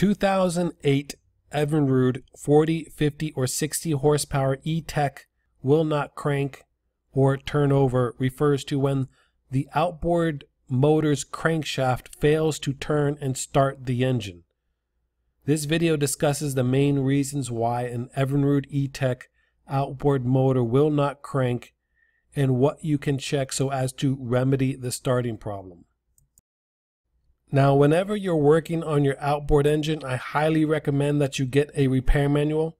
2008 Evinrude 40, 50, or 60 horsepower E-TEC will not crank or turn over refers to when the outboard motor's crankshaft fails to turn and start the engine. This video discusses the main reasons why an Evinrude E-TEC outboard motor will not crank and what you can check so as to remedy the starting problem. Now, whenever you're working on your outboard engine, I highly recommend that you get a repair manual.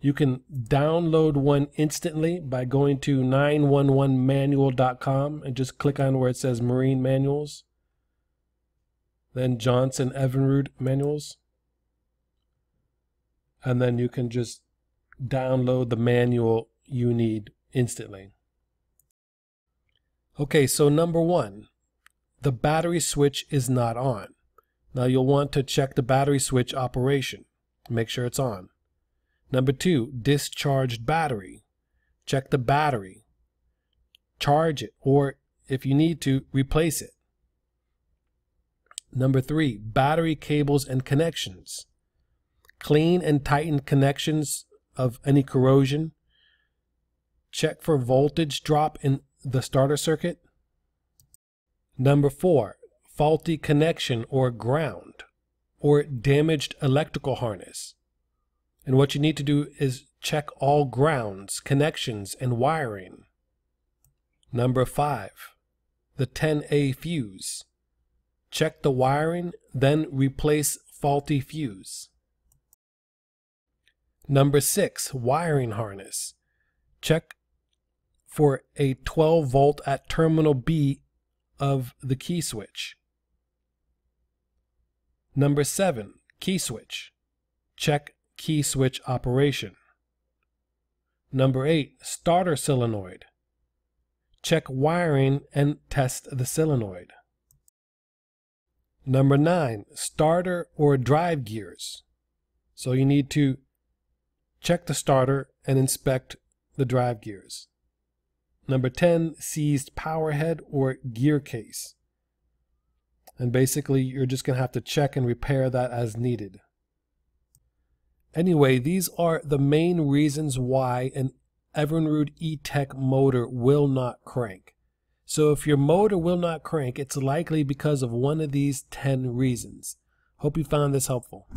You can download one instantly by going to 911manual.com and just click on where it says Marine Manuals, then Johnson Evinrude Manuals. And then you can just download the manual you need instantly. Okay, so number one, the battery switch is not on. Now you'll want to check the battery switch operation. Make sure it's on. Number two, discharged battery. Check the battery. Charge it, or if you need to, replace it. Number three, battery cables and connections. Clean and tighten connections of any corrosion. Check for voltage drop in the starter circuit. Number four, faulty connection or ground or damaged electrical harness. And what you need to do is check all grounds, connections, and wiring. Number five, the 10A fuse. Check the wiring, then replace faulty fuse. Number six, wiring harness. Check for a 12 volt at terminal B of the key switch. Number seven, key switch. Check key switch operation. Number eight, starter solenoid. Check wiring and test the solenoid. Number nine, starter or drive gears. So you need to check the starter and inspect the drive gears. Number 10, seized power head or gear case. And basically, you're just going to have to check and repair that as needed. Anyway, these are the main reasons why an Evinrude E-TEC motor will not crank. So if your motor will not crank, it's likely because of one of these 10 reasons. Hope you found this helpful.